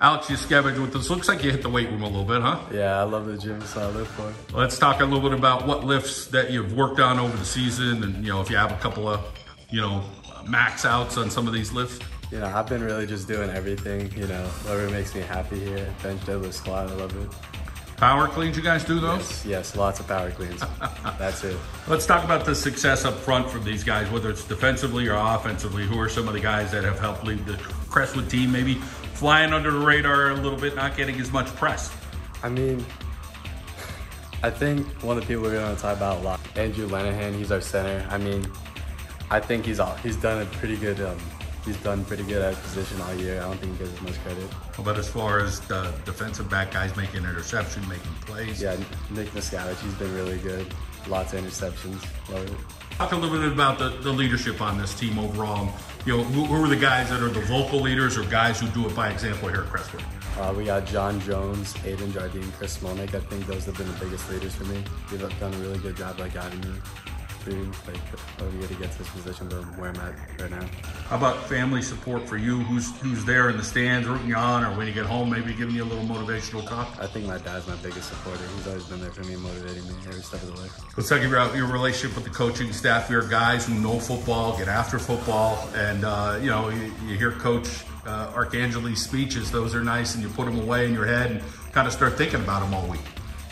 Aleks Jaskiewicz with this. Looks like you hit the weight room a little bit, huh? Yeah, I love the gym, so I live for it. Let's talk a little bit about what lifts that you've worked on over the season and, you know, if you have a couple of, you know, max outs on some of these lifts. You know, I've been really just doing everything, you know, whatever makes me happy here. Bench, deadlift, squat, I love it. Power cleans, you guys do those? Yes, yes lots of power cleans. That's it. Let's talk about the success up front for these guys, whether it's defensively or offensively. Who are some of the guys that have helped lead the Crestwood team, maybe flying under the radar a little bit, not getting as much press? I mean, I think one of the people we're going to talk about a lot, Andrew Lenahan, he's our center. I mean, I think he's all, he's done a pretty good um, he's done pretty good at his position all year. I don't think he gets as much credit. But as far as the defensive back guys making interception, making plays. Yeah, Nick Niskavich, he's been really good. Lots of interceptions. Love it. Talk a little bit about the, the leadership on this team overall. You know, who, who, are the guys that are the vocal leaders or guys who do it by example here at Crestwood? Uh, we got John Jones, Aiden Jardine, Chris Smolik. I think those have been the biggest leaders for me. They've done a really good job like guiding me like how to get to this position of where I'm at right now. How about family support for you? Who's who's there in the stands rooting you on, or when you get home, maybe giving you a little motivational talk? I think my dad's my biggest supporter. He's always been there for me, motivating me every step of the way. Let's talk about your relationship with the coaching staff. You're guys who know football, get after football, and uh, you know you, you hear Coach uh, Arcangeli's speeches. Those are nice, and you put them away in your head and kind of start thinking about them all week.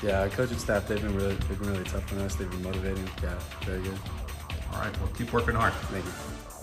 Yeah, coaching staff, they've been really, they've been really tough on us. They've been motivating. Yeah, very good. All right, well, keep working hard. Thank you.